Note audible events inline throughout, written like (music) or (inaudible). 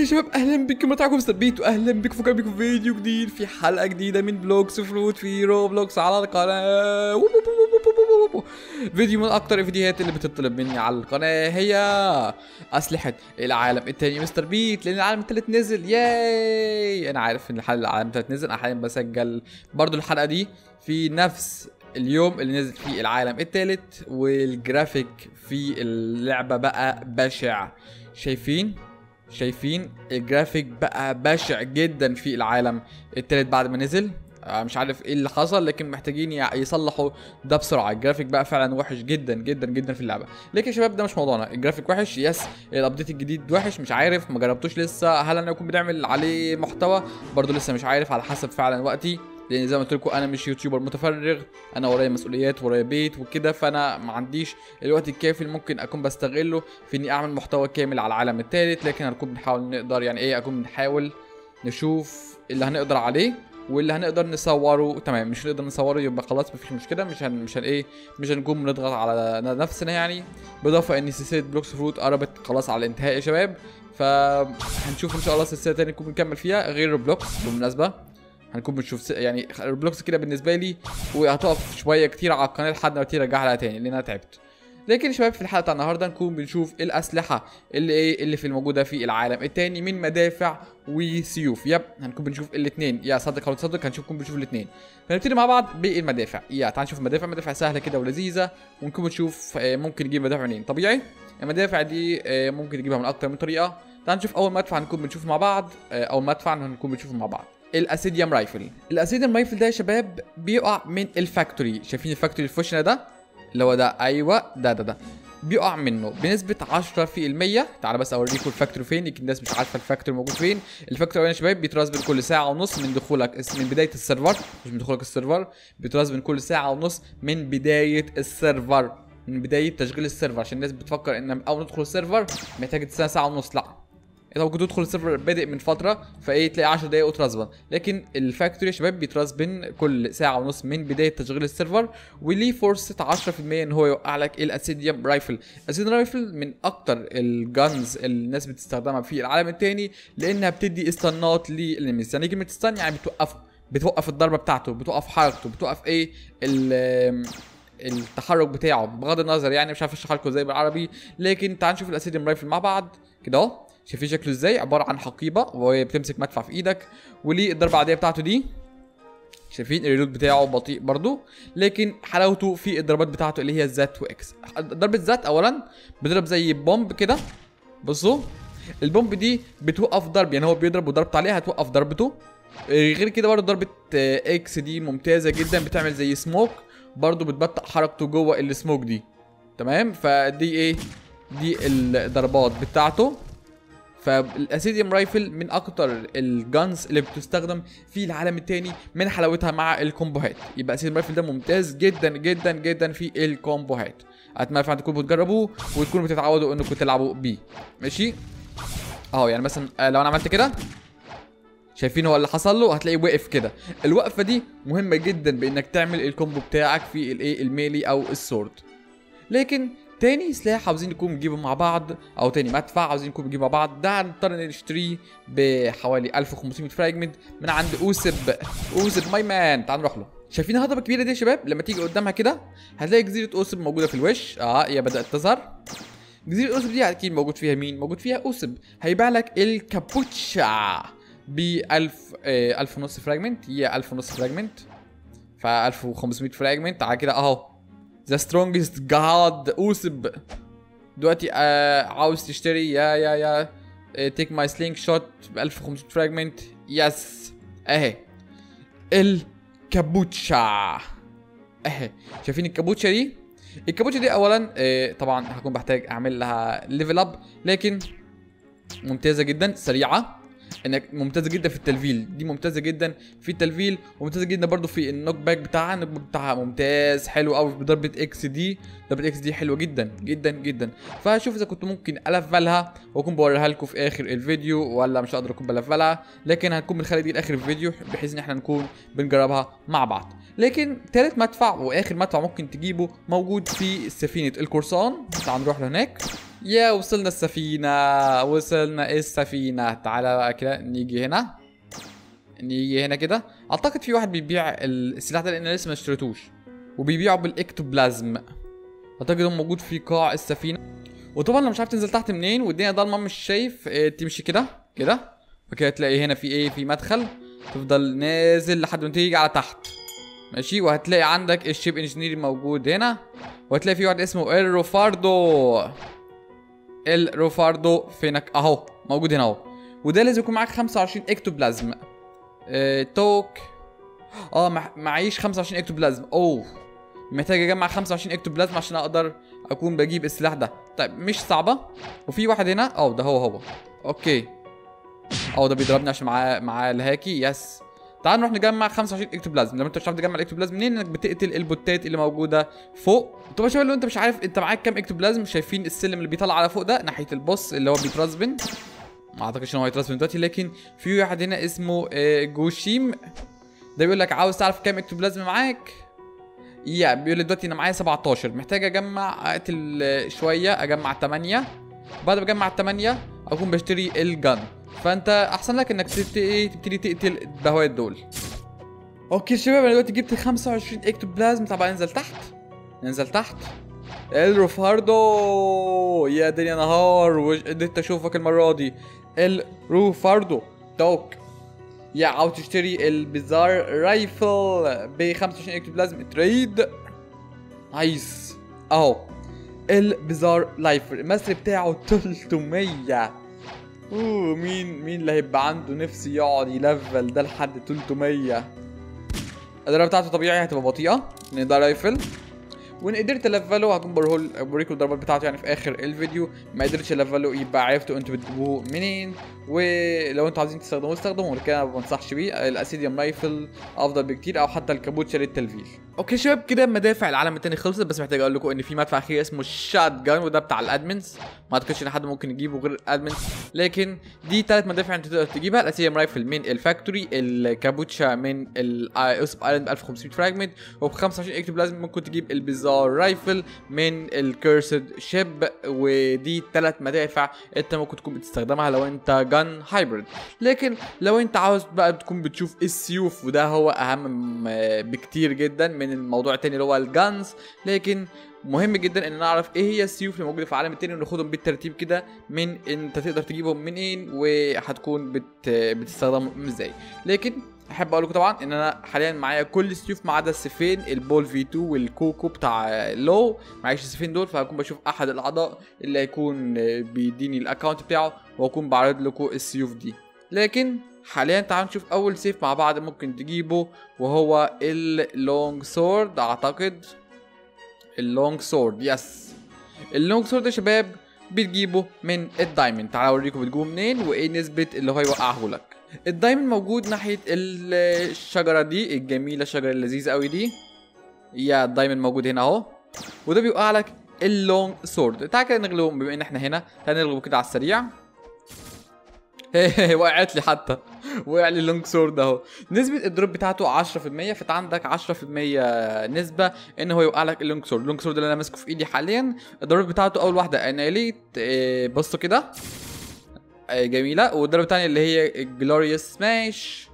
okay شباب أهلا بكم. معاكم مستر بيت واهلا بكم. بكم في فيديو جديد في حلقة جديدة من بلوكس فروت في روبلوكس على القناة. فيديو من أكتر الفيديوهات اللي بتطلب مني على القناة هي أسلحة العالم التاني. مستر بيت لأن العالم التالت نزل. yay! أنا عارف إن الحلقة العالم التالت نزل. أنا حاليا بسجل برضو الحلقة دي في نفس اليوم اللي نزل فيه العالم التالت والجرافيك في اللعبة بقى بشع. شايفين؟ شايفين الجرافيك بقى بشع جدا في العالم. التالت بعد ما نزل آه، مش عارف إيه اللي حصل لكن محتاجين يصلحوا ده بسرعة. الجرافيك بقى فعلا وحش جدا جدا جدا في اللعبة. لكن يا شباب؟ ده مش موضوعنا. الجرافيك وحش yes. ال update الجديد وحش مش عارف ما جربتوش لسه. هل أنا اكون بنعمل عليه محتوى؟ برضو لسه مش عارف على حسب فعلا وقتي. لأن زي ما قلت لكم أنا مش YouTuber متفرغ أنا ورايا مسؤوليات ورايا بيت وكده فأنا ما عنديش الوقت الكافي اللي ممكن أكون بستغله في إني أعمل محتوى كامل على العالم الثالث لكن هنكون بنحاول نقدر يعني إيه أكون بنحاول نشوف اللي هنقدر عليه واللي هنقدر نصوره. تمام مش هنقدر نصوره يبقى خلاص مفيش مشكلة مش هن مش هن إيه مش هنكون بنضغط على نفسنا يعني. بالاضافه إن سلسلة بلوكس فروت قربت خلاص على الانتهاء يا شباب فهنشوف إن شاء الله سلسلة تانية نكون بنكمل فيها غير روبلوكس بالمناسبة. هنكون بنشوف يعني روبلوكس كده بالنسبة لي وهتقف شوية كتير على القناة لحد ما ارجعها لها تاني لأن أنا تعبت. لكن يا شباب في الحلقة بتاع النهارده نكون بنشوف الأسلحة اللي إيه اللي في الموجودة في العالم. التاني من مدافع وسيوف. يب هنكون بنشوف الاثنين يا صدق أو تصدق هنشوفكم بنشوف الاثنين فنبتدي مع بعض بالمدافع. يا تعال نشوف المدافع. مدافع سهله كده ولذيذة. ونكون بنشوف آه، ممكن نجيب مدافع منين. طبيعي؟ المدافع دي آه، ممكن نجيبها من أكتر من طريقة. تعال نشوف أول مدفع هنكون بنشوفه مع بعض. آه، أول مدفع هنكون بنشوفه مع بعض. ال Acidum Rifle. ال Acidum Rifle ده يا شباب بيقع من ال factory. شايفين ال factory اللي في وشنا ده؟ اللي هو ده. أيوه ده ده ده. بيقع منه بنسبة 10% تعال بس أوريكم ال factory فين. يمكن الناس مش عارفة ال factory موجود فين. ال factory يا شباب بيترسبن كل ساعة ونص من دخولك من بداية ال server. مش من دخولك ال server. بيترسبن كل ساعة ونص من بداية ال server. من بداية تشغيل ال server. عشان الناس بتفكر إن أول ما ندخل ال server محتاج ساعة ونص. لأ. انت ممكن تدخل ال server بادئ من فترة فإيه تلاقي 10 دقايق وترسبن لكن ال factory يا شباب بيترسبن كل ساعة ونص من بداية تشغيل ال server وليه فرصه 10% إن هو يوقع لك ال Acidum Rifle. ال Acidum Rifle من أكتر ال guns اللي الناس بتستخدمها في العالم التاني لأنها بتدي stun ات للميس يعني كلمه stun يعني بتوقفه. بتوقف الضربة بتاعته بتوقف حركته بتوقف إيه ال التحرك بتاعه. بغض النظر يعني مش عارف أشرح لكم إزاي بالعربي لكن تعال نشوف ال Acidum Rifle مع بعض. كده أهو. شايفين شكله إزاي؟ عبارة عن حقيبة وهي بتمسك مدفع في إيدك وليه الضربة العادية بتاعته دي؟ شايفين ال reload بتاعه بطيء برضو لكن حلاوته في الضربات بتاعته اللي هي ال Z و X ضربة Z اولا بيضرب زي bomb كده بصوا ال bomb دي بتوقف ضرب يعني هو بيضرب وضربت عليها هتوقف ضربته. آه، غير كده برضه ضربة آه، X دي ممتازة جدا بتعمل زي سموك برضه بتبطئ حركته جوه السموك دي. تمام؟ فدي إيه؟ دي الضربات بتاعته. فال Acidum Rifle من أكتر ال guns اللي بتستخدم في العالم التاني من حلاوتها مع الكومبوهات. يبقى Acidum Rifle ده ممتاز جدا جدا جدا في الكومبوهات. أتمنى فعلا تكونوا بتجربوه وتكونوا بتتعودوا إنكم تلعبوا بيه. ماشي؟ أهو يعني مثلا آه، لو أنا عملت كده شايفين هو اللي حصل له؟ هتلاقيه وقف كده. الوقفة دي مهمة جدا بإنك تعمل ال combo بتاعك في الإيه؟ ال melee أو ال sword. لكن تاني سلاح عاوزين نكون بنجيبه مع بعض أو تاني مدفع عاوزين نكون بنجيبه مع بعض. ده هنضطر نشتريه بحوالي 1500 fragment من عند اوسب أوسب my man. تعال نروح له. شايفين الهضبة الكبيرة دي يا شباب؟ لما تيجي قدامها كده هتلاقي جزيرة أوسب موجودة في الوش. آه هي بدأت تظهر. جزيرة أوسب دي أكيد موجود فيها مين؟ موجود فيها أوسب. هيبيع لك الكابوتشا ب 1000 آه 1000 ونص fragment هي 1000 ونص fragment ف 1500 fragment على كده أهو. the strongest god اوسب دلوقتي آه عاوز تشتري يا يا يا take my slingshot ب 1500 fragment yes أهي. الكابوتشا. أهي. شايفين الكابوتشا دي؟ الكابوتشا دي اولا آه طبعا هكون بحتاج أعمل لها level up لكن ممتازة جدا سريعة. انك ممتازه جدا في التلفيل. دي ممتازة جدا في التلفيل وممتازة جدا برضو في ال knock back بتاعها. ال knock back بتاعها ممتاز حلو قوي بضربه X دي ضربة X دي حلوة جدا جدا جدا. فهشوف إذا كنت ممكن ألفلها وأكون بوريها لكم في آخر الفيديو ولا مش هقدر أكون بلفلها لكن هنكون بنخلي دي لآخر الفيديو بحيث إن إحنا نكون بنجربها مع بعض. لكن تالت مدفع وآخر مدفع ممكن تجيبه موجود في سفينة القرصان تعال نروح لهناك. يا وصلنا السفينة وصلنا السفينة. تعالى بقى كده نيجي هنا. نيجي هنا كده. أعتقد في واحد بيبيع السلاح ده لأن أنا لسه ما اشتريتوش. وبيبيعه بالإكتوبلازم. أعتقد هو موجود في قاع السفينة. وطبعا لو مش عارف تنزل تحت منين والدنيا ضلمة مش شايف. آه تمشي كده كده. وكده تلاقي هنا في إيه؟ في مدخل. تفضل نازل لحد ما تيجي على تحت. ماشي. وهتلاقي عندك ال ship engineer موجود هنا. وهتلاقي في واحد اسمه الروفاردو الروفاردو فينك أهو موجود هنا أهو. وده لازم يكون معاك 25 ectoplasm. آه talk. آه مع- معيش 25 ectoplasm. أوه. محتاج أجمع 25 ectoplasm عشان أقدر أكون بجيب السلاح ده. طيب مش صعبة. وفي واحد هنا. آه ده هو هو. okay. آه ده بيضربني عشان معاه معاه الهاكي. yes. تعال نروح نجمع 25 ectoplasm لما انت مش عارف تجمع ال ectoplasm منين انك بتقتل البوتات اللي موجودة فوق؟ طبعا شباب لو انت مش عارف انت معاك كام ectoplasm شايفين السلم اللي بيطلع على فوق ده ناحية ال boss اللي هو بيترسبن ما اعتقدش ان هو هيترسبن دلوقتي لكن في واحد هنا اسمه آه، جوشيم. ده بيقول لك عاوز تعرف كام ectoplasm معاك؟ يا بيقول لي دلوقتي أنا معايا 17 محتاج اجمع اقتل آه، شوية اجمع 8 بعد ما اجمع 8 اكون بشتري ال gun فانت احسن لك انك تبت- إيه، تبتدي تقتل البوتات دول. okay شباب أنا دلوقتي جبت 25 ectoplasm طبعا ننزل تحت. ننزل تحت. الروفاردو يا دنيا نهار وقدرت اشوفك المرة دي؟ الروفاردو talk. يا عاوز تشتري ال Bizarre Rifle ب 25 ectoplasm trade؟ nice. اهو. ال Bizarre Rifle ال mastery بتاعه 300 أوه مين مين اللي هيبقى عنده نفس يقعد يلفل ده لحد 300 الضربه بتاعته طبيعي هتبقى بطيئة لأن ده rifle وإن قدرت الفله هكون بوريه- بوريكم الضربات بتاعته يعني في آخر الفيديو. ما قدرتش الفله يبقى عرفتوا أنتوا بتجيبوه منين. ولو أنتوا عايزين تستخدموه استخدموه. أنا ما بنصحش بيه. ال Acidum Rifle أفضل بكتير أو حتى ال Kabucha للتلفيل. okay شباب كده مدافع العالم التاني خلصت. بس محتاج أقول لكم إن في مدفع أخير اسمه ال shotgun وده بتاع ال admins. ما أعتقدش إن حد ممكن يجيبه غير ال admins. لكن دي ثلاث مدافع أنت تقدر تجيبها. الأسيديوم رايفل من الفاكتوري الكابوتشا من الاوسب آيلاند ب 1500 فراجمنت. وب 25 ectoplasm ممكن تجيب ال Bizarre Rifle من ال Cursed Ship ودي ثلاث مدافع انت ممكن تكون بتستخدمها لو انت gun hybrid لكن لو انت عاوز بقى تكون بتشوف السيوف وده هو أهم بكتير جدا من الموضوع التاني اللي هو الجانز لكن مهم جدا إن نعرف إيه هي السيوف اللي موجودة في العالم التاني وناخدهم بالترتيب كده من أنت تقدر تجيبهم منين وهتكون بت بتستخدمهم إزاي. لكن احب أقول لكم طبعا إن أنا حاليا معايا كل السيوف ما عدا السيفين البول في 2 والكوكو بتاع لو. معيش السيفين دول فهكون بشوف أحد الأعضاء اللي هيكون بيديني ال account بتاعه وأكون بعرض لكم السيوف دي. لكن حاليا تعالوا نشوف أول سيف مع بعض ممكن تجيبه وهو ال longsword أعتقد ال longsword yes ال longsword يا شباب بتجيبه من ال Diamond. تعالوا أوريكم بتجيبه منين وإيه نسبة اللي هو يوقعه لك ال Diamond موجود ناحية ال- الشجرة دي الجميلة الشجرة اللذيذة قوي دي. يا ال Diamond موجود هنا أهو. وده بيوقع لك ال longsword. تعال كده نغلبهم بما إن إحنا هنا تعال نغلبه كده على السريع. (laughs) وقعت لي حتى. وقع لي ال longsword أهو. نسبة ال drop بتاعته 10% فأنت عندك 10% نسبة إن هو يوقع لك ال longsword. ال longsword اللي أنا ماسكه في إيدي حاليا. ال drop بتاعته أول واحدة أناليت بصوا كده. جميلة. والضربة التانية اللي هي Glorious Smash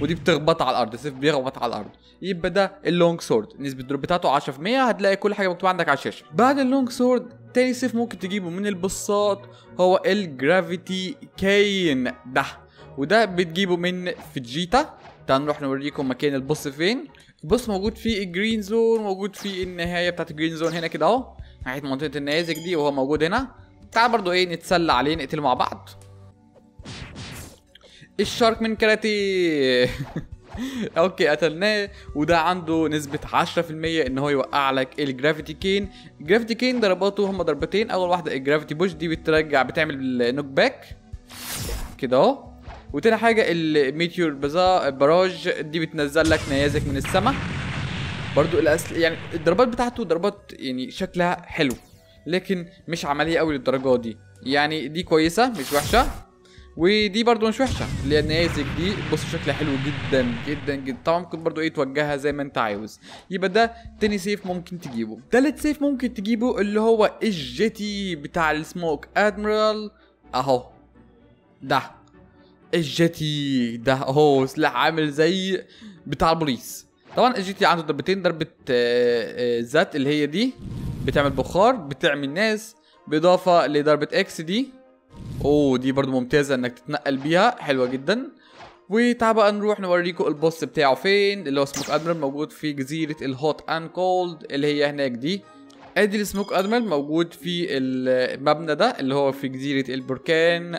ودي بتخبط على الأرض السيف بيخبط على الأرض. يبقى ده ال longsword. نسبة ال drop بتاعته 10% هتلاقي كل حاجة مكتوبة عندك على الشاشة. بعد ال longsword تاني سيف ممكن تجيبه من البوسات هو ال Gravity Cane ده. وده بتجيبه من Fajita تعال نروح نوريكم مكان ال boss فين. ال boss موجود في ال Green Zone موجود في النهاية بتاعت ال Green Zone هنا كده أهو. ناحية منطقة النيازك دي وهو موجود هنا. تعال برضو إيه نتسلى عليه نقتله مع بعض. ال Sharkman Karate. (laughs) okay قتلناه وده عنده نسبة 10% إن هو يوقع لك ال Gravity Cane ال Gravity Cane ضرباته هم ضربتين. أول واحدة ال Gravity Push دي بترجع بتعمل knock back كده أهو. وتاني حاجة ال meteor barrage دي بتنزل لك نيازك من السماء برضو الأسل يعني الضربات بتاعته ضربات يعني شكلها حلو لكن مش عملية قوي للدرجة دي. يعني دي كويسة مش وحشة. ودي برضو مش وحشة اللي هي النيازك دي بص شكلها حلو جدا جدا جدا. طبعا ممكن برضو إيه توجهها زي ما أنت عاوز. يبقى ده تاني سيف ممكن تجيبه. تالت سيف ممكن تجيبه اللي هو ال Jitte بتاع ال Smoke Admiral. أهو. ده. ال Jitte ده. أهو. سلاح عامل زي بتاع البوليس. طبعا ال Jitte عنده ضربتين ضربة آه، آه، ذات اللي هي دي. بتعمل بخار بتعمل ناس بإضافة لضربة X دي. أوه دي برضو ممتازة إنك تتنقل بيها. حلوة جدا. وتعال بقى نروح نوريكم ال boss بتاعه فين اللي هو Smoke Admiral موجود في جزيرة ال Hot and Cold اللي هي هناك دي. أدي ال Smoke Admiral موجود في المبنى ده اللي هو في جزيرة البركان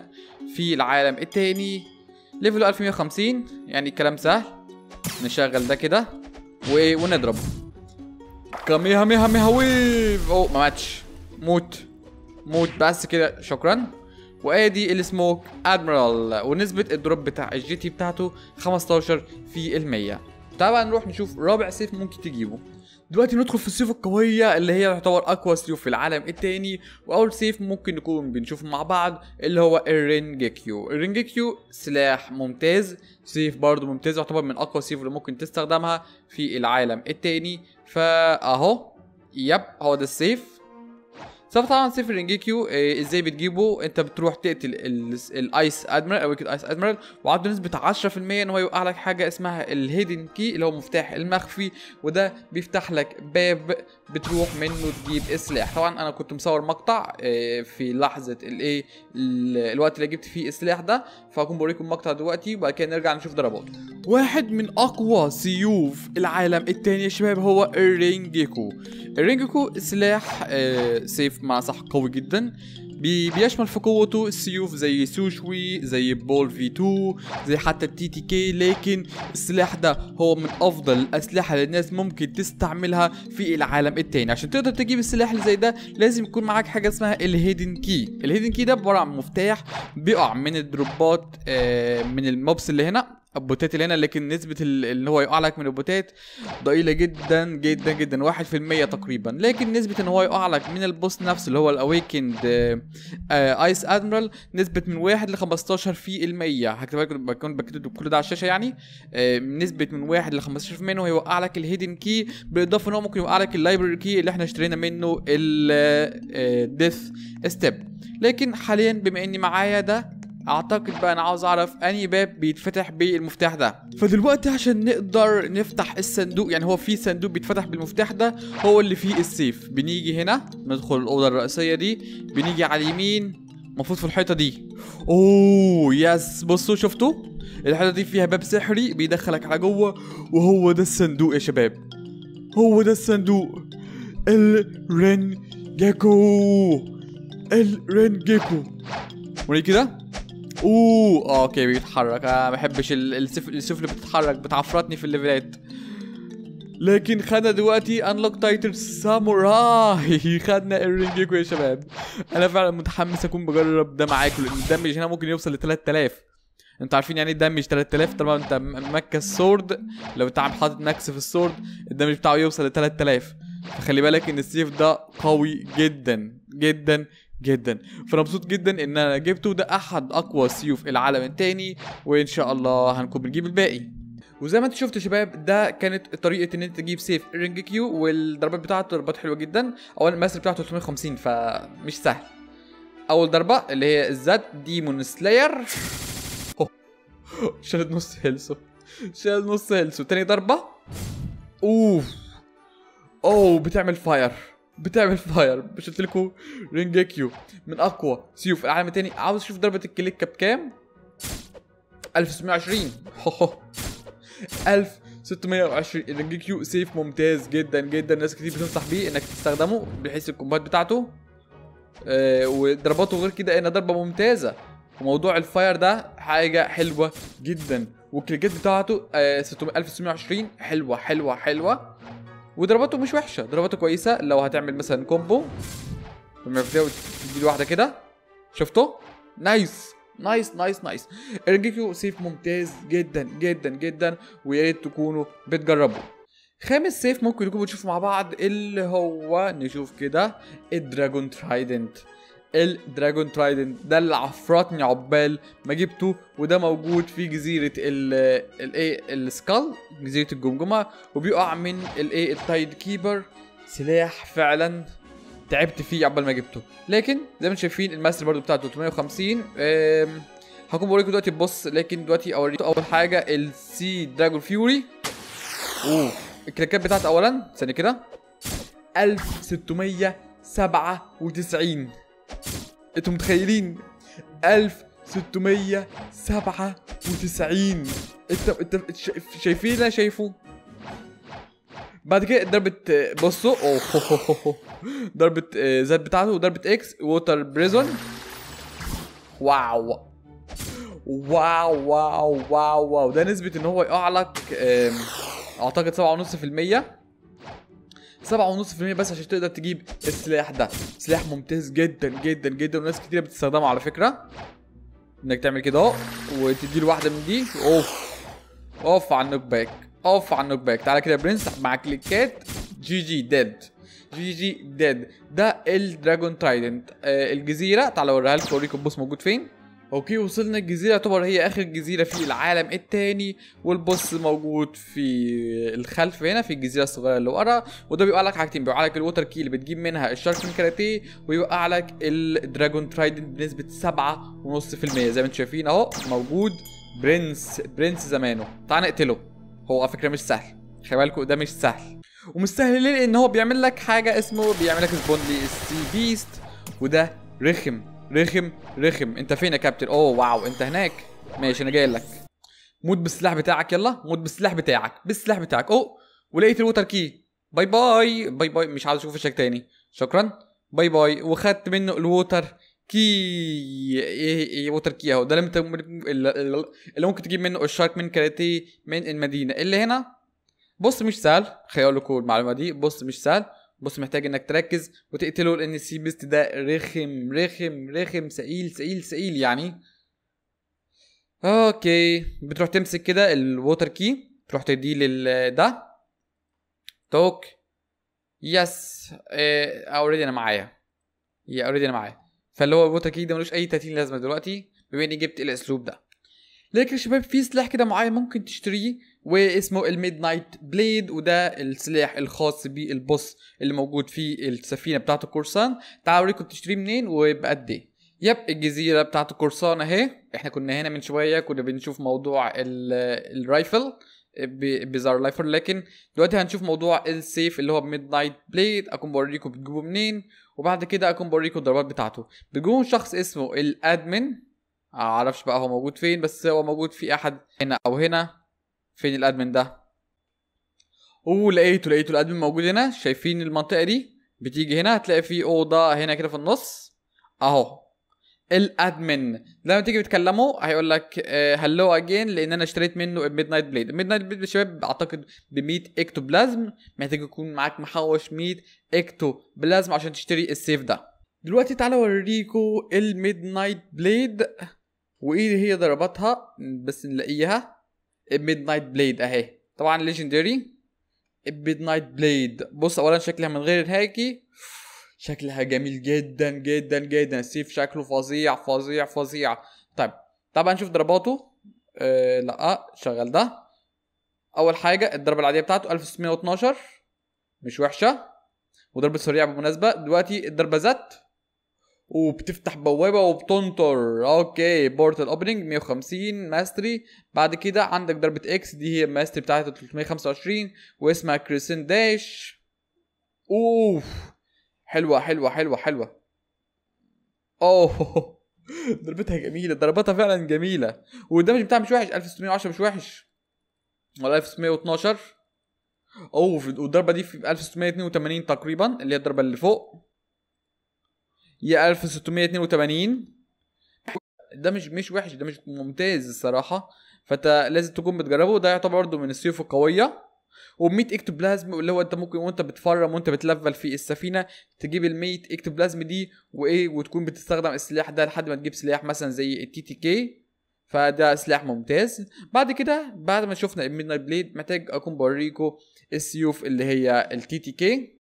في العالم التاني. level 1150 يعني كلام سهل. نشغل ده كده و... ونضرب. Kamehameha wave؟ oh ما ماتش. موت. موت بس كده. شكرا. وادي ال Smoke Admiral ونسبة ال drop بتاع ال Jitte بتاعته 15 في المية. تعال بقى نروح نشوف رابع سيف ممكن تجيبه. دلوقتي ندخل في السيوف القوية اللي هي تعتبر أقوى سيوف في العالم. التاني وأول سيف ممكن نكون بنشوفه مع بعض اللي هو ال Rengoku ال Rengoku سلاح ممتاز. سيف برضه ممتاز يعتبر من أقوى السيوف اللي ممكن تستخدمها في العالم. التاني فأهو yep هو ده السيف. سبب طبعا سيف ال Rengoku إيه إزاي بتجيبه؟ أنت بتروح تقتل ال- ال Ice Admiral أو Ice Admiral وعنده نسبة 10% إن هو يوقع لك حاجة اسمها ال Hidden Key اللي هو مفتاح المخفي وده بيفتح لك باب بتروح منه تجيب السلاح طبعا أنا كنت مصور مقطع إيه، في لحظة الايه ال- الوقت اللي جبت فيه السلاح ده فهكون بوريكم مقطع دلوقتي وبعد كده نرجع نشوف ضربات. واحد من أقوى سيوف العالم التاني يا شباب هو ال Rengoku ال Rengoku سلاح آه، سيف مع صح قوي جدا. بي- بيشمل في قوته السيوف زي Shisui زي Pole V 2 زي حتى ال TTK لكن السلاح ده هو من أفضل الأسلحة اللي الناس ممكن تستعملها في العالم التاني. عشان تقدر تجيب السلاح اللي زي ده لازم يكون معاك حاجة اسمها ال Hidden Key ال Hidden Key ده عبارة عن مفتاح بيقع من الدروبات آه، من ال mobs اللي هنا. البوتات اللي هنا لكن نسبة اللي هو يقع لك من البوتات ضئيلة جدا جدا جدا واحد في المية تقريبا. لكن نسبة إن هو يقع لك من ال boss نفسه اللي هو ال Awakened Ice Admiral نسبة من واحد ل 15 في المية. هكتب لكم بكون بكتب كل ده على الشاشة يعني. آه، نسبة من واحد ل 15 في المية إن هو يوقع لك ال Hidden Key بالإضافة إن هو ممكن يوقع لك ال Library Key اللي إحنا اشترينا منه ال Death Step لكن حاليا بما إني معايا ده أعتقد بقى أنا عاوز أعرف أنهي باب بيتفتح بالمفتاح ده. فدلوقتي عشان نقدر نفتح الصندوق يعني هو في صندوق بيتفتح بالمفتاح ده هو اللي فيه السيف. بنيجي هنا ندخل الأوضة الرئيسية دي بنيجي على اليمين المفروض في الحيطة دي. oh yes. بصوا شفتوا؟ الحيطة دي فيها باب سحري بيدخلك على جوه وهو ده الصندوق يا شباب. هو ده الصندوق. ال Rengoku ال Rengoku وري كده؟ oh آه، okay بيتحرك. أنا ما بحبش ال- السيف اللي بتتحرك بتعفرتني في الليفلات. لكن خدنا دلوقتي unlock title Samurai خدنا ال Rengoku يا شباب. أنا فعلا متحمس أكون بجرب ده معاكم لأن ال damage هنا ممكن يوصل ل 3000 أنتوا عارفين يعني إيه damage 3000 طالما أنت م- max ال sword لو أنت عم حاطط max في ال sword ال damage بتاعه يوصل ل 3000 فخلي بالك إن السيف ده قوي جدا جدا. جدا. فأنا مبسوط جدا إن أنا جبته. ده أحد أقوى سيوف العالم التاني وإن شاء الله هنكون بنجيب الباقي. وزي ما انت شفت يا شباب ده كانت طريقة إن أنت تجيب سيف Rengoku والضربات بتاعته ضربات حلوة جدا. اولا ال mastery بتاعته 350 فمش سهل. أول ضربة اللي هي ال Z demon slayer. شالت نص health ه شال نص health ه تاني ضربة. أوف. oh بتعمل fire بتعمل fire مش قلت لكم Rengoku من أقوى. سيوف العالم التاني عاوز أشوف ضربة الكليكه بكام؟ 1620 1620 ال Rengoku سيف ممتاز جدا جدا. ناس كتير بتنصح بيه إنك تستخدمه بحيث ال combat بتاعته. آه وضرباته غير كده إنها ضربة ممتازة. وموضوع ال fire ده حاجة حلوة جدا. والكليكات بتاعته آه 600 1620 حلوة حلوة حلوة. وضرباته مش وحشة. ضرباته كويسة. لو هتعمل مثلا combo لما تدي واحدة كده. شفتوا؟ nice nice nice nice ال Rengoku سيف ممتاز جدا جدا جدا ويا ريت تكونوا بتجربوا. خامس سيف ممكن نكون بنشوفه مع بعض اللي هو نشوف كده ال Dragon Trident. ال Dragon Trident. ده اللي عفرتني عقبال ما جبته وده موجود في جزيرة ال الايه ال skull جزيرة الجمجمة وبيقع من الايه ال Tide Keeper. سلاح فعلا تعبت فيه عقبال ما جبته. لكن زي ما أنتم شايفين ال mastery برضو بتاعته 350 أم، هكون بوريكم دلوقتي بص لكن دلوقتي اوريكم أول حاجة ال sea dragon fury. oh الكليكات بتاعته اولا ثانية كده 1697 أنتوا متخيلين؟ 1697 انت انت شا- شايفين اللي شايفه؟ بعد كده ضربة بصوا. oh. ضربة آه، Z بتاعته وضربة X water prison wow. wow wow wow wow. ده نسبة إن هو يقع لك أعتقد سبعة ونص في المية سبعة ونص في المية بس عشان تقدر تجيب السلاح ده. سلاح ممتاز جدا جدا جدا وناس كتير بتستخدمه على فكرة. إنك تعمل كده أهو وتديله واحدة من دي. أوف أوف على ال knock back أوف على ال knock back. تعالى كده يا prince مع كليكات GG dead. GG dead. ده ال Dragon Trident آه الجزيرة تعالى أوريها لكم اوريكم ال boss موجود فين. okay وصلنا الجزيرة. تعتبر هي آخر جزيرة في العالم. التاني وال boss موجود في الخلف هنا في الجزيرة الصغيرة اللي ورا. وده بيوقع لك حاجتين بيوقع لك ال Water Key اللي بتجيب منها ال Sharkman Karate ويوقع لك ال Dragon Trident بنسبة 7.5% زي ما أنتم شايفين أهو موجود برنس برنس زمانه. تعال نقتله. هو على فكرة مش سهل. خلي بالكوا ده مش سهل. ومش سهل ليه؟ لأن هو بيعمل لك حاجة اسمه بيعمل لك spawn ال Sea Beast وده رخم. رخم رخم. انت فين يا كابتن؟ oh wow. انت هناك؟ ماشي أنا جاي لك. موت بالسلاح بتاعك. يلا موت بالسلاح بتاعك. بالسلاح بتاعك. oh ولقيت ال Water Key. bye bye. bye bye. مش عاوز أشوف وشك تاني. شكرا. bye bye. وخدت منه ال Water Key. إيه إيه Water Key أهو. ده اللي اللي ممكن تجيب منه ال Sharkman Karate من المدينة. اللي هنا؟ بص مش سهل. خليني أقول لكم المعلومة دي. بص مش سهل. بص محتاج إنك تركز وتقتله لأن ال Sea Beast ده رخم رخم رخم سئيل سئيل سئيل يعني. okay. بتروح تمسك كده ال Water Key تروح تديه لل ده. talk. yes. already أنا معايا. yeah already أنا معايا. فاللي هو ال Water Key ده ملوش أي 30 لازمة دلوقتي بما إني جبت الأسلوب ده. لكن يا شباب في سلاح كده معين ممكن تشتريه. واسمه ال Midnight Blade وده السلاح الخاص بال boss اللي موجود في السفينة بتاعت القرصان تعالوا أوريكم تشتريه منين وبقد إيه. yep الجزيرة بتاعت القرصان أهي. إحنا كنا هنا من شوية كنا بنشوف موضوع ال- ال rifle Bizarre Rifle لكن دلوقتي هنشوف موضوع السيف اللي هو Midnight Blade. أكون بوريكم بتجيبوه منين. وبعد كده أكون بوريكم الضربات بتاعته. بيجون شخص اسمه ال Admin. معرفش بقى هو موجود فين بس هو موجود في أحد هنا أو هنا. فين ال Admin ده؟ oh لقيته لقيته ال Admin موجود هنا. شايفين المنطقة دي؟ بتيجي هنا هتلاقي في أوضة هنا كده في النص. أهو. ال Admin. لما تيجي بتكلمه هيقول لك hello again لأن أنا اشتريت منه ال Midnight Blade ال Midnight Blade شباب أعتقد ب 100 ectoplasm محتاج يكون معاك محوش 100 ectoplasm عشان تشتري السيف ده. دلوقتي تعالى اوريكم ال Midnight Blade وإيه هي ضرباتها؟ بس نلاقيها. ال Midnight Blade أهي. طبعا legendary ال Midnight Blade بص اولا شكلها من غير ال Haki. شكلها جميل جدا جدا جدا. السيف شكله فظيع فظيع فظيع. طيب طبعا نشوف ضرباته. آه لا شغل ده. أول حاجة الضربة العادية بتاعته 1612 مش وحشة. وضربة سريعة بالمناسبة. دلوقتي الضربة Z وبتفتح بوابة وبتنطر. okay portal opening 150 mastery بعد كده عندك ضربة X دي هي ال mastery بتاعتها 325 واسمها Crescent Dash oof حلوة حلوة حلوة حلوة. oh (laughs) ضربتها جميلة ضربتها فعلا جميلة. وال damage بتاعها مش وحش 1610 مش وحش. ولا 1612 oh والضربة دي في 1682 تقريبا اللي هي الضربة اللي فوق. yeah 1682 ده مش مش وحش ده مش ممتاز الصراحة. فانت لازم تكون بتجربه ده يعتبر برضه من السيوف القوية. و100 ectoplasm اللي هو انت ممكن وانت بتفرم وانت بتلفل في السفينة تجيب ال 100 ectoplasm دي وإيه وتكون بتستخدم السلاح ده لحد ما تجيب سلاح مثلا زي ال TTK فده سلاح ممتاز. بعد كده بعد ما شفنا ال Midnight Blade محتاج أكون بوريكم السيوف اللي هي ال TTK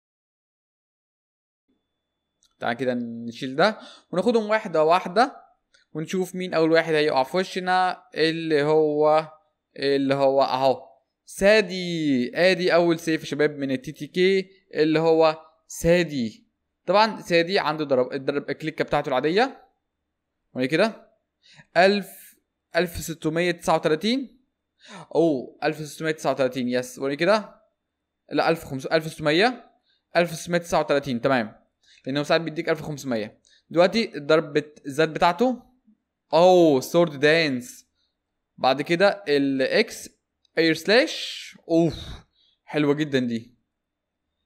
تعال كده نشيل ده وناخدهم واحدة واحدة ونشوف مين أول واحد هيقع في وشنا. اللي هو اللي هو أهو. سادي. آدي أول سيف يا شباب من ال TTK اللي هو سادي. طبعا سادي عنده ضرب الضرب الكليكة بتاعته العادية. وهي كده. 1000 1639 oh 1639 yes. وريني كده. لا 1500 1600 1639 تمام. لأنه ساعات بيديك 1500 دلوقتي بت... ال Z بتاعته oh Sword Dance بعد كده ال X Air Slash oof حلوة جدا دي.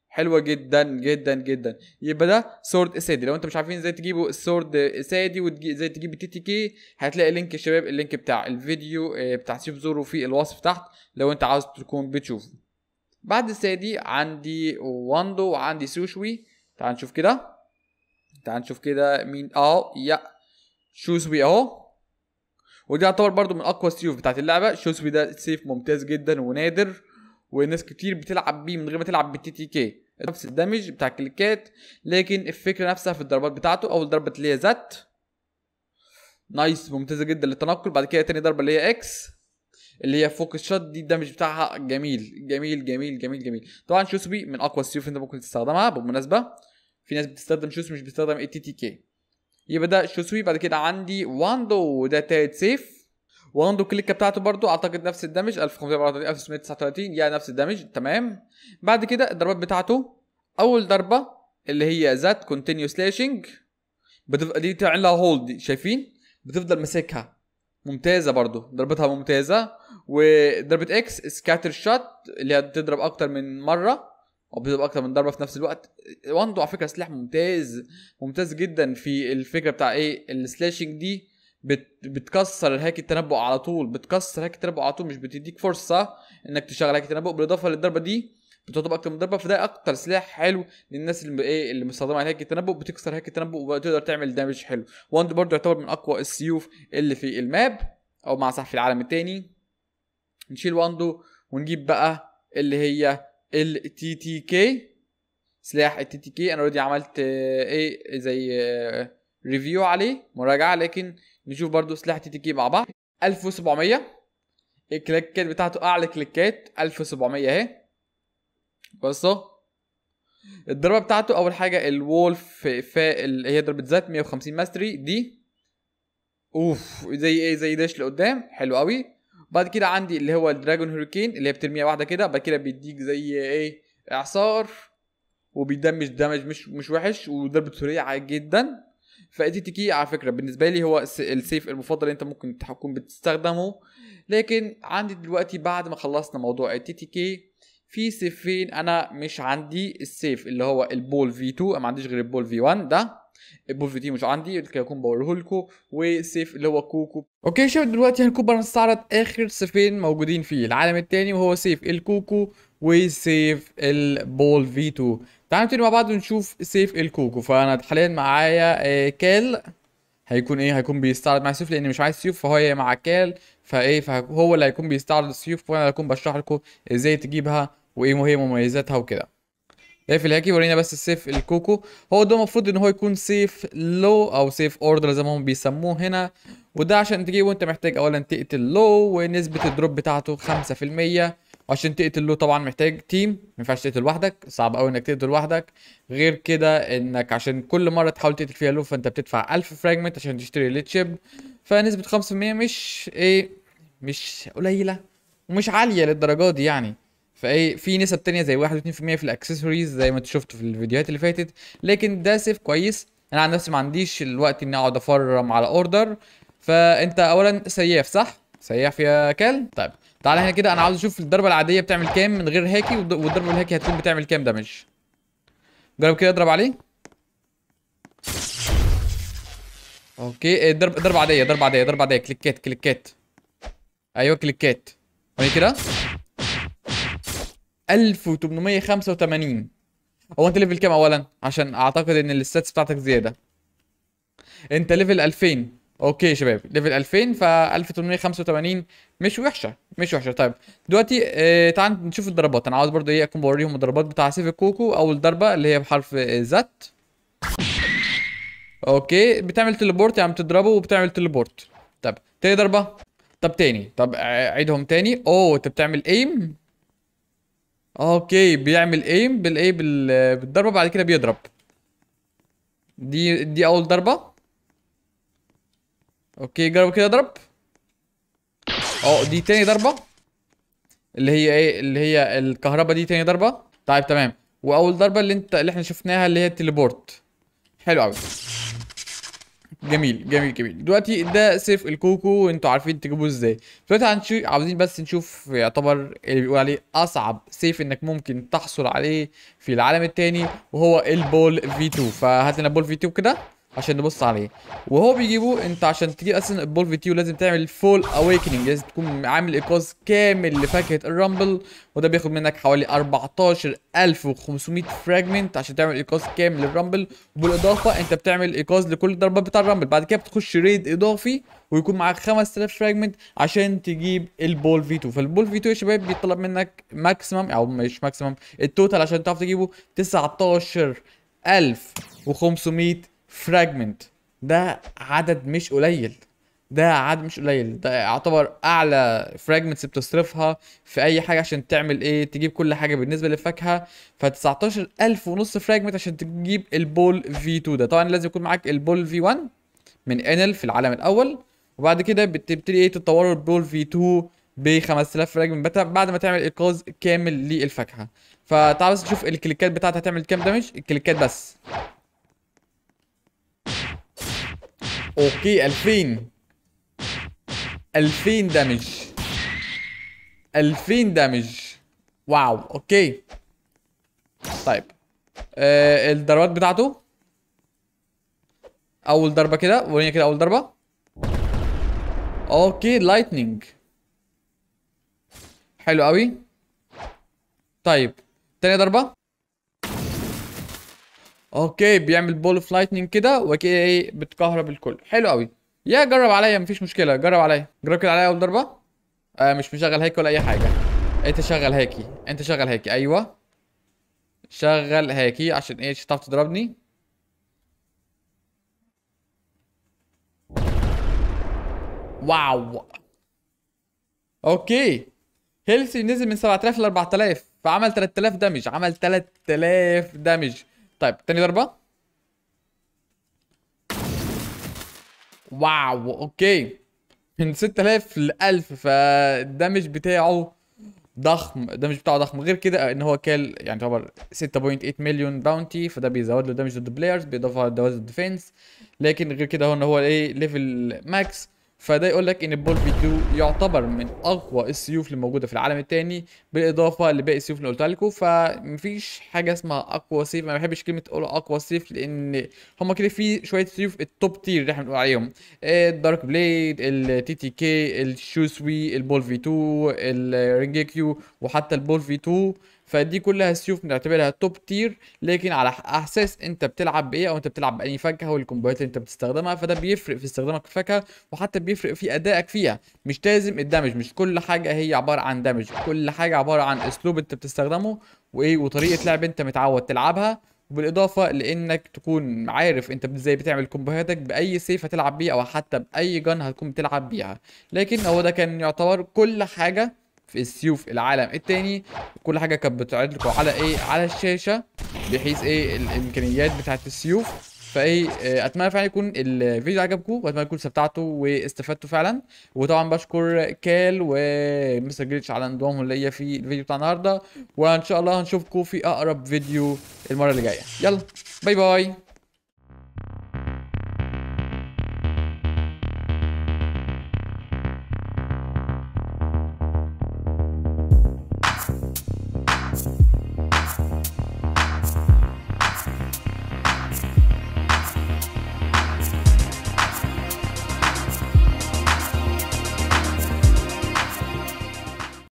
حلوة جدا جدا جدا. يبقى ده sword سادي لو أنت مش عارفين إزاي تجيبوا ال sword سادي وازاي تجيب ال TTK هتلاقي link يا شباب ال link بتاع الفيديو آه، بتاع سيف زورو في الوصف تحت لو أنت عاوز تكون بتشوفه. بعد السادي عندي واندو وعندي سوشوي. تعال نشوف كده. تعال نشوف كده مين. اهو yeah. شوسوي اهو. ودي يعتبر برضو من أقوى السيوف بتاعت اللعبة. شوسوي ده سيف ممتاز جدا ونادر. وناس كتير بتلعب بيه من غير ما تلعب بال TTK نفس ال damage بتاع الكليكات لكن الفكرة نفسها في الضربات بتاعته اول ضربة اللي هي Z nice ممتازة جدا للتنقل. بعد كده تاني ضربة اللي هي X اللي هي Fox Shot دي ال damage بتاعها جميل جميل جميل جميل جميل. طبعا شوسوي من أقوى السيوف أنت ممكن تستخدمها بالمناسبة. في ناس بتستخدم شوسوي مش بتستخدم اي TTK يبقى ده شوسوي بعد كده عندي واندو وده تالت سيف. واندو الكليكه بتاعته برضو أعتقد نفس ال damage 1534 1639 يعني نفس ال damage تمام. بعد كده الضربات بتاعته. أول ضربة اللي هي Z continuous slashing بتبقى دي تعمل لها hold شايفين؟ بتفضل ماسكها. ممتازة برضو ضربتها ممتازة. وضربة X Scatter Shot اللي هي بتضرب أكتر من مرة أو بتضرب أكتر من ضربة في نفس الوقت. واندو على فكرة سلاح ممتاز ممتاز جدا في الفكرة بتاع إيه ال slashing دي. بت بتكسر الهاك التنبؤ على طول بتكسر هاك التنبؤ على طول مش بتديك فرصة إنك تشغل هاك التنبؤ. بالإضافة للضربة دي من ضربه فده أكتر سلاح حلو للناس اللي إيه اللي مستخدمة على هاك التنبؤ بتكسر هاك التنبؤ وتقدر تعمل damage حلو. واندو برضو يعتبر من أقوى السيوف اللي في ال map أو مع صح في العالم التاني. نشيل واندو ونجيب بقى اللي هي ال TTK سلاح ال TTK أنا already عملت آه، إيه زي review عليه مراجعة لكن نشوف برضو سلاح TTK مع بعض. 1700 الكليكات بتاعته أعلى كليكات 1700 أهي. بصوا الضربة بتاعته أول حاجة ال Wolf Fang اللي هي ضربة Z 150 mastery دي أوف زي إيه؟ زي dash لقدام حلو قوي بعد كده عندي اللي هو ال Dragon Hurricane اللي هي بترميها واحدة كده بعد كده بيديك زي إيه؟ إعصار وبيدمج damage مش مش وحش وضربة سريعة جدا. ف TTK على فكرة بالنسبة لي هو الس- السيف المفضل اللي أنت ممكن تكون بتستخدمه. لكن عندي دلوقتي بعد ما خلصنا موضوع ال TTK في سيفين أنا مش عندي السيف اللي هو ال Pole V2 أنا ما عنديش غير ال Pole V1 ده. ال Pole V2 مش عندي اللي هكون بوريه لكم. والسيف اللي هو كوكو. okay شباب دلوقتي هنكون بنستعرض آخر سيفين موجودين في العالم التاني وهو سيف الكوكو وسيف ال Pole V2 تعالوا نبتدي مع بعض ونشوف سيف الكوكو. فأنا حاليا معايا آه، كال هيكون إيه؟ هيكون بيستعرض معايا سيوف لأن مش عايز سيوف فهو مع كال فايه فهو اللي هيكون بيستعرض السيوف وأنا اللي هكون بشرح لكم إزاي تجيبها وايه هي مميزاتها وكده. ده في الهاكي ورينا بس السيف الكوكو. هو ده المفروض ان هو يكون سيف Law أو سيف Order زي ما هم بيسموه هنا. وده عشان تجيبه انت محتاج اولا تقتل Law ونسبة ال drop بتاعته 5% وعشان تقتل Law طبعا محتاج team ما ينفعش تقتل لوحدك. صعب قوي إنك تقتل لوحدك. غير كده إنك عشان كل مرة تحاول تقتل فيها Law فأنت بتدفع 1000 fragment عشان تشتري raid chip فنسبة 5% مش إيه مش قليلة ومش عالية للدرجة دي يعني. فإيه في نسب تانية زي 1 و2% في الأكسسوارز زي ما أنتوا شفتوا في الفيديوهات اللي فاتت. لكن ده سيف كويس. أنا عن نفسي ما عنديش الوقت إني أقعد أ farm على Order فأنت اولا سياف صح؟ سياف يا كال؟ طيب تعالى هنا كده. أنا عاوز أشوف الضربة العادية بتعمل كام من غير هاكي والض- والضربة الهاكي هتكون بتعمل كام damage جرب كده اضرب عليه. okay. الضرب ضربه عادية ضربه عادية ضربه عادية. كليكات كليكات أيوه كليكات وهي كده. 1885 هو أنت level كام اولا؟ عشان أعتقد إن ال stats بتاعتك زيادة. أنت level 2000 okay يا شباب level 2000 ف 1885 مش وحشة مش وحشة. طيب دلوقتي آه تعال نشوف الضربات. أنا عاوز برضو إيه أكون بوريهم الضربات بتاع سيف الكوكو اول ضربه اللي هي بحرف Z okay بتعمل teleport يعني بتضربه وبتعمل teleport طب تاني ضربة؟ طب تاني. طب عيدهم تاني. أوه انت بتعمل aim okay بيعمل aim بالايه بال- بالضربة بعد كده بيضرب. دي دي أول ضربة. okay جرب كده اضرب آه دي تاني ضربة. اللي هي إيه؟ اللي هي الكهرباء دي تاني ضربة. طيب تمام. وأول ضربة اللي انت اللي إحنا شفناها اللي هي ال teleport حلو قوي جميل جميل جميل. دلوقتي ده سيف الكوكو وانتوا عارفين تجيبوه إزاي. دلوقتي هنشوف عاوزين بس نشوف يعتبر اللي بيقول عليه أصعب سيف إنك ممكن تحصل عليه في العالم التاني وهو ال Pole V2 فهات لنا Pole V2 كده. عشان نبص عليه. وهو بيجيبه انت عشان تجيب أصلا ال Pole V2 لازم تعمل full awakening لازم تكون عامل ايقاظ كامل لفاكهة ال Rumble وده بياخد منك حوالي 14500 fragment عشان تعمل ايقاظ كامل لل Rumble وبالإضافة انت بتعمل ايقاظ لكل الضربات بتاع ال Rumble بعد كده بتخش raid إضافي ويكون معاك 5000 fragment عشان تجيب ال Pole V2 فال Pole V2 يا شباب بيطلب منك maximum أو مش maximum ال total عشان تعرف تجيبه 19500 fragment ده عدد مش قليل. ده عدد مش قليل. ده يعتبر أعلى fragments بتصرفها في أي حاجة عشان تعمل إيه تجيب كل حاجة بالنسبة للفاكهه ف 19000 ونص fragment عشان تجيب ال Pole V2 ده. طبعا لازم يكون معاك ال Pole V1 من إنل في العالم الأول. وبعد كده بتبتدي إيه تطوروا ال Pole V2 ب 5000 fragment بعد ما تعمل ايقاظ كامل للفاكهة. فتعال بس نشوف الكليكات بتاعتها هتعمل كام damage الكليكات بس. okay 2000 2000 damage 2000 damage wow okay. طيب. آه الضربات بتاعته؟ أول ضربة كده وريني كده أول ضربة. okay lightning حلو قوي طيب تاني ضربة؟ okay بيعمل ball of lightning كده وكده إيه بتكهرب الكل. حلو قوي يا جرب عليا مفيش مشكلة. جرب عليا. جرب كده عليا أول ضربة. آه مش مشغل haki ولا أي حاجة. أنت شغل haki. أنت شغل haki. أيوه. شغل haki عشان إيه تعرف تضربني؟ wow. okay. health ي نزل من 7000 ل 4000 فعمل 3000 damage. عمل 3000 damage. طيب تاني ضربة. wow okay. من 6000 ل 1000 فال damage بتاعه ضخم ال damage بتاعه ضخم. غير كده إن هو كال يعني يعتبر 6.8 مليون bounty فده بيزود له damage ضد ال players بالاضافه لدوائر ال defense لكن غير كده هو إن هو إيه level max فده يقول لك إن ال Pole V2 يعتبر من أقوى السيوف اللي موجودة في العالم التاني بالإضافة لباقي السيوف اللي قلتها لكم فمفيش حاجة اسمها أقوى سيف أنا ما بحبش كلمة أقول أقوى سيف لأن هما كده في شوية سيوف ال top tier اللي إحنا بنقول عليهم. ال Dark Blade ال TTK ال Shisui ال Pole V2 ال Rengoku وحتى ال Pole V2 فدي كلها سيوف بنعتبرها top tier لكن على أساس أنت بتلعب بإيه أو أنت بتلعب باي فاكهة وال combo هات اللي أنت بتستخدمها فده بيفرق في استخدامك الفاكهة وحتى بيفرق في أدائك فيها. مش لازم ال damage مش كل حاجة هي عبارة عن damage كل حاجة عبارة عن أسلوب أنت بتستخدمه وايه وطريقة لعب أنت متعود تلعبها. بالاضافه لإنك تكون عارف أنت إزاي بتعمل combo هاتك بأي سيف هتلعب بيه أو حتى بأي gun هتكون بتلعب بيها. لكن هو ده كان يعتبر كل حاجة في السيوف العالم التاني. كل حاجة كانت بتعرض لكم على إيه؟ على الشاشة بحيث إيه؟ الإمكانيات بتاعت السيوف. فإيه؟ آه، أتمنى فعلا يكون الفيديو عجبكم وأتمنى تكونوا استمتعتوا واستفدتوا فعلا. وطبعا بشكر كال ومستر جريتش على انضمامهم ليا في الفيديو بتاع النهارده. وإن شاء الله هنشوفكم في أقرب فيديو المرة اللي جاية. يلا bye bye.